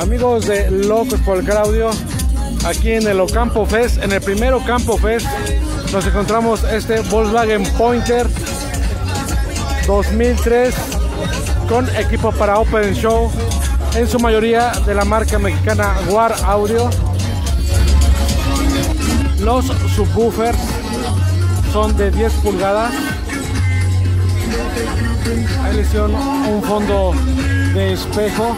Amigos de Locos por el Claudio, aquí en el Ocampo Fest, en el primero Campo Fest, nos encontramos este Volkswagen Pointer 2003 con equipo para Open Show, en su mayoría de la marca mexicana War Audio. Los subwoofers son de 10 pulgadas. Ahí le hicieron un fondo de espejo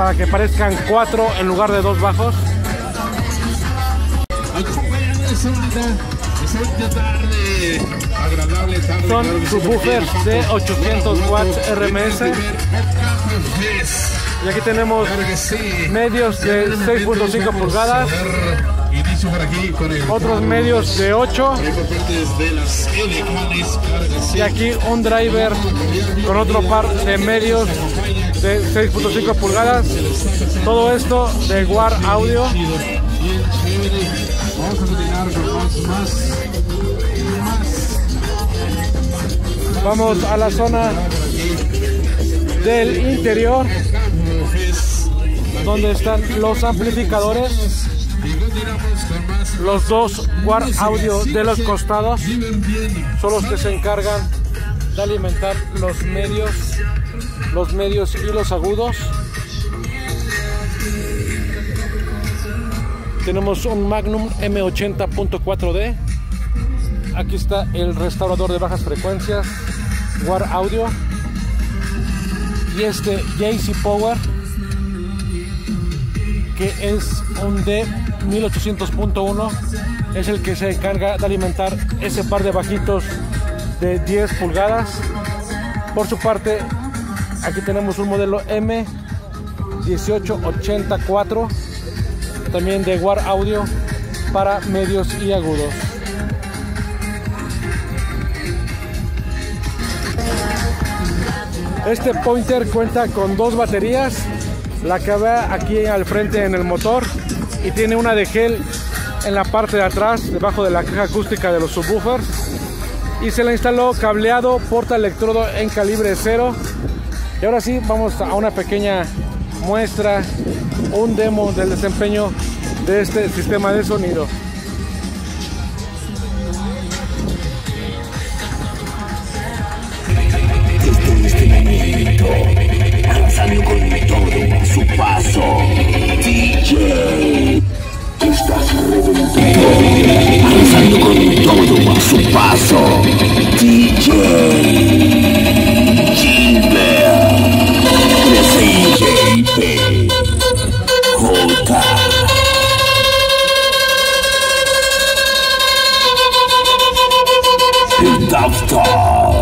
para que parezcan cuatro en lugar de dos bajos. Son subwoofers de 800 watts RMS. Y aquí tenemos medios de 6.5 pulgadas. Otros medios de 8. Y aquí un driver con otro par de medios de 6.5 pulgadas. Todo esto de War Audio. Vamos a la zona del interior donde están los amplificadores los dos War Audio de los costados son los que se encargan de alimentar los medios los medios y los agudos. Tenemos un Magnum M80.4D aquí está el restaurador de bajas frecuencias War Audio. Y este JC Power que es un D 1800.1 es el que se encarga de alimentar ese par de bajitos de 10 pulgadas. Por su parte aquí tenemos un modelo M 1884 también de War Audio para medios y agudos. Este pointer cuenta con dos baterías, la que va aquí al frente en el motor y tiene una de gel en la parte de atrás, debajo de la caja acústica de los subwoofers. Y se le instaló cableado, porta electrodo en calibre cero. Y ahora sí, vamos a una pequeña muestra, un demo del desempeño de este sistema de sonido. El Dubstar.